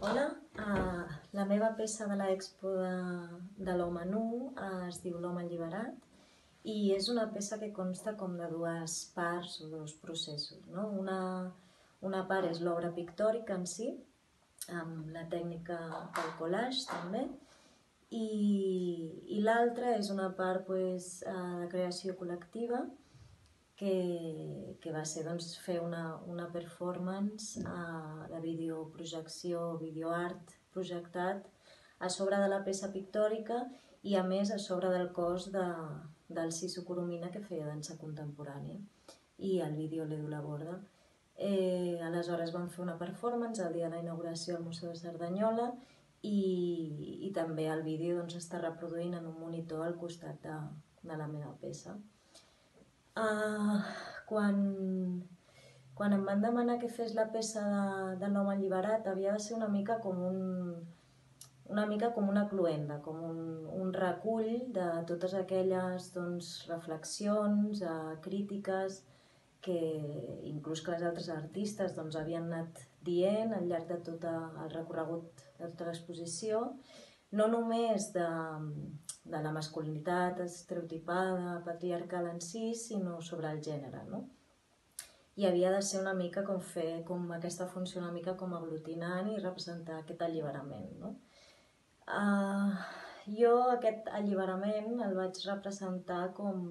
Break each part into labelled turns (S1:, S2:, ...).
S1: Hola, uh, la meva peça de l'expo de, de l'home nu uh, es diu L'home alliberat i és una peça que consta com de dues parts o dos processos. No? Una, una part és l'obra pictòrica en si, amb la tècnica del collage també, i, i l'altra és una part pues, uh, de creació col·lectiva, que, que va ser doncs, fer una, una performance uh, de videoprojecció, videoart projectat a sobre de la peça pictòrica i a més a sobre del cos de, del Siso Coromina que feia dansa contemporània i el vídeo l'Edu la borda. Eh, aleshores vam fer una performance el dia de la inauguració al Museu de Cerdanyola i, i també el vídeo doncs, està reproduint en un monitor al costat de, de la meva peça. Uh, quan, quan em van demanar que fes la peça de, de l'home alliberat havia de ser una mica com un, una mica com una cluenda, com un, un recull de totes aquelles doncs, reflexions, uh, crítiques, que inclús que les altres artistes doncs, havien anat dient al llarg de tot el recorregut de tota l'exposició, no només de, de la masculinitat estereotipada, patriarcal en si, sinó sobre el gènere, no? I havia de ser una mica com fer com aquesta funció una mica com aglutinant i representar aquest alliberament, no? Uh, jo aquest alliberament el vaig representar com,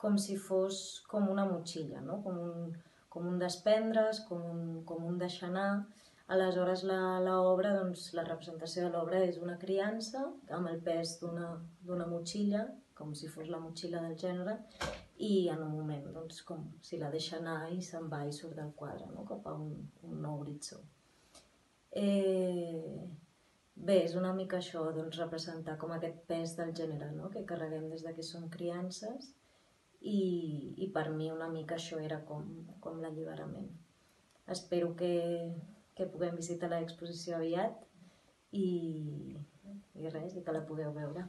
S1: com si fos com una motxilla, no? com, un, com un desprendre's, com un, com un deixar anar, Aleshores, l'obra, doncs, la representació de l'obra és una criança amb el pes d'una motxilla, com si fos la motxilla del gènere, i en un moment, doncs, com si la deixa anar i se'n va i surt del quadre, no? cap a un, un nou horitzó. Eh, bé, és una mica això, doncs, representar com aquest pes del gènere no? que carreguem des de que som criances i, i per mi una mica això era com, com l'alliberament. Espero que, que puguem visitar l'exposició aviat i, i res, i que la pugueu veure.